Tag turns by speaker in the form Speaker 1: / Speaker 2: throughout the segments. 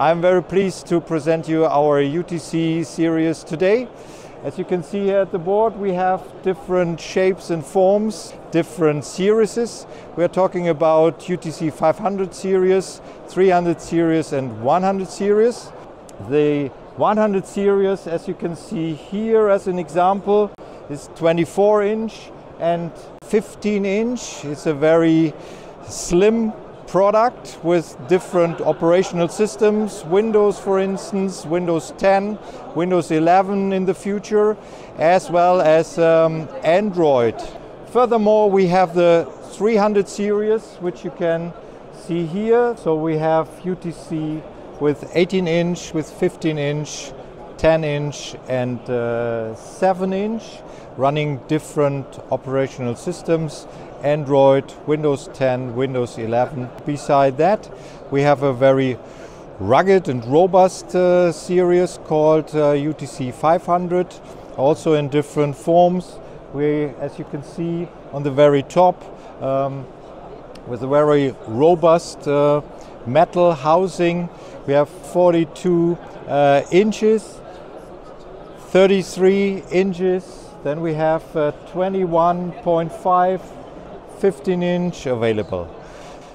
Speaker 1: I'm very pleased to present you our UTC series today. As you can see here at the board, we have different shapes and forms, different series. We are talking about UTC 500 series, 300 series and 100 series. The 100 series, as you can see here as an example, is 24 inch and 15 inch. It's a very slim product with different operational systems, Windows for instance, Windows 10, Windows 11 in the future, as well as um, Android. Furthermore, we have the 300 series, which you can see here. So we have UTC with 18 inch, with 15 inch, 10 inch and uh, 7 inch running different operational systems Android, Windows 10, Windows 11. Beside that, we have a very rugged and robust uh, series called uh, UTC 500, also in different forms. We, as you can see on the very top, um, with a very robust uh, metal housing. We have 42 uh, inches, 33 inches, then we have uh, 21.5 15 inch available.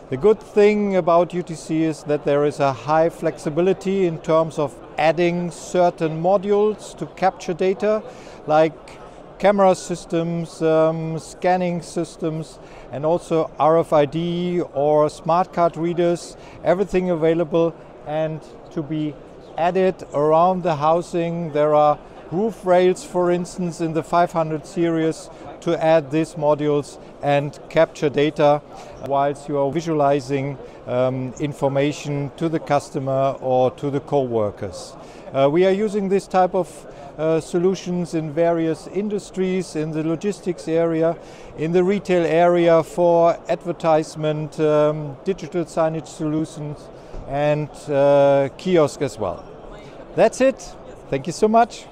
Speaker 1: The good thing about UTC is that there is a high flexibility in terms of adding certain modules to capture data like camera systems, um, scanning systems, and also RFID or smart card readers, everything available and to be added around the housing. There are roof rails, for instance, in the 500 series to add these modules and capture data whilst you are visualizing um, information to the customer or to the co-workers. Uh, we are using this type of uh, solutions in various industries, in the logistics area, in the retail area for advertisement, um, digital signage solutions and uh, kiosk as well. That's it. Thank you so much.